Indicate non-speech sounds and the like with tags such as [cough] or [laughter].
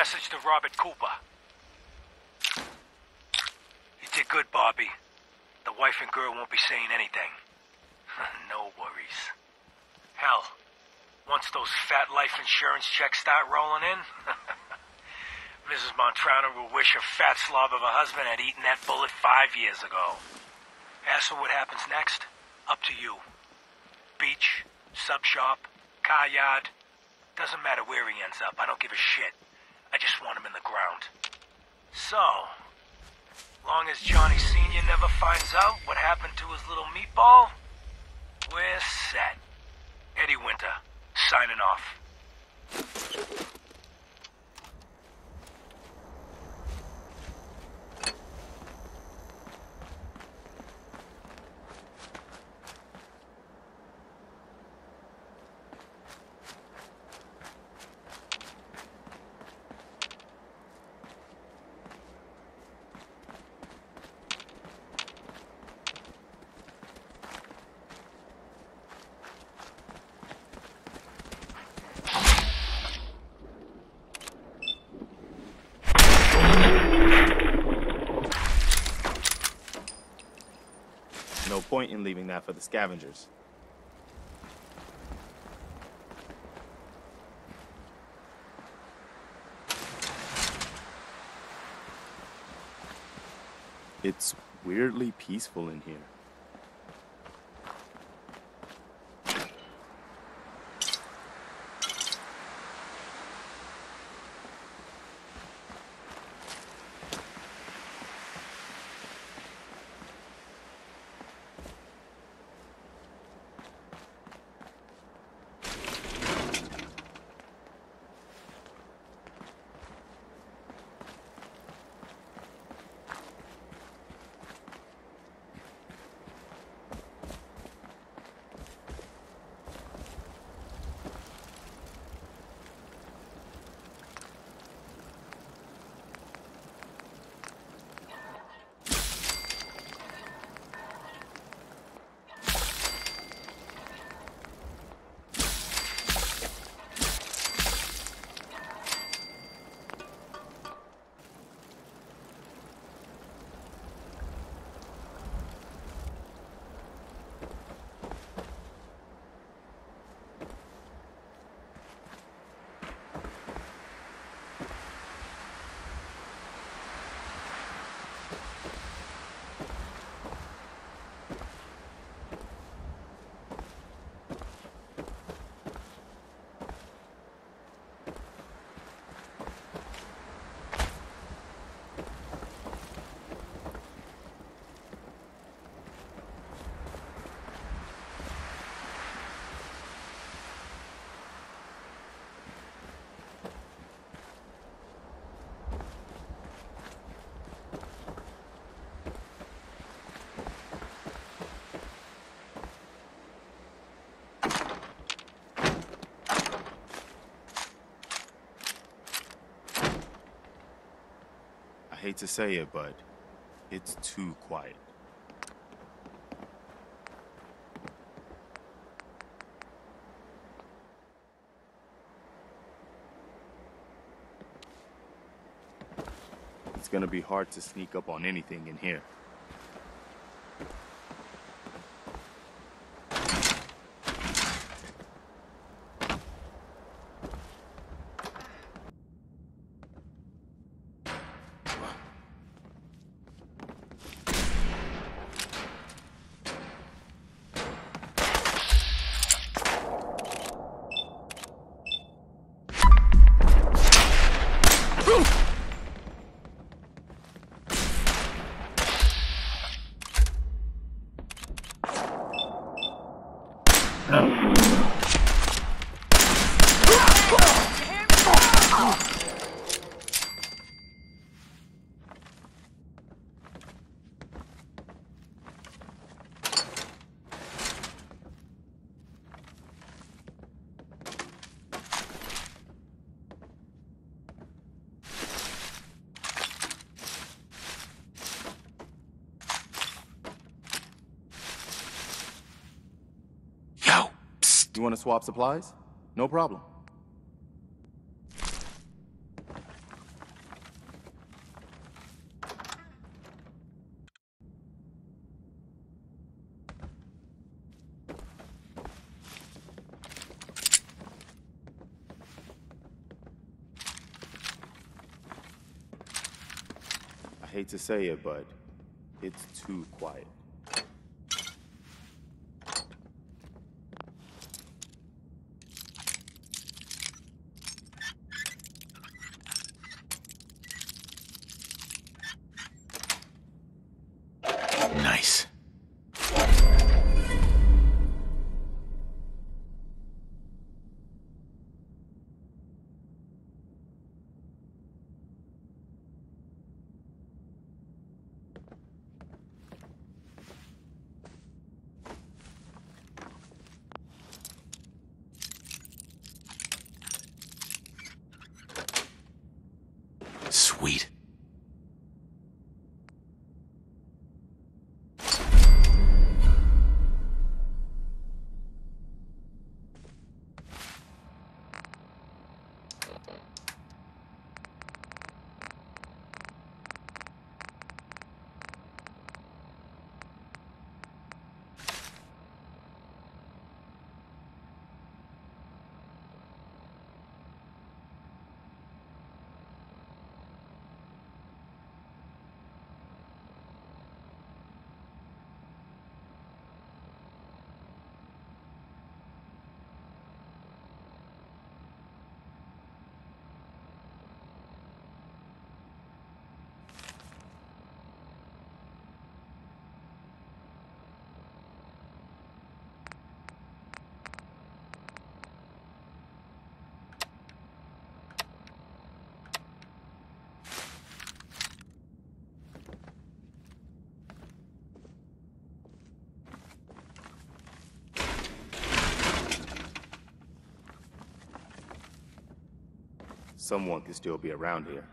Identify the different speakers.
Speaker 1: Message to Robert Cooper. You did good, Bobby. The wife and girl won't be saying anything. [laughs] no worries. Hell, once those fat life insurance checks start rolling in, [laughs] Mrs. Montrano will wish her fat slob of a husband had eaten that bullet five years ago. As for what happens next, up to you. Beach, sub shop, car yard, doesn't matter where he ends up. I don't give a shit. Want him in the ground. So, long as Johnny Sr. never finds out what happened to his little meatball, we're set. Eddie Winter, signing off.
Speaker 2: No point in leaving that for the scavengers. It's weirdly peaceful in here. Hate to say it, but it's too quiet. It's gonna be hard to sneak up on anything in here.
Speaker 1: Yo!
Speaker 2: You want to swap supplies? No problem. I hate to say it, but it's too quiet.
Speaker 1: Sweet.
Speaker 2: Someone could still be around here.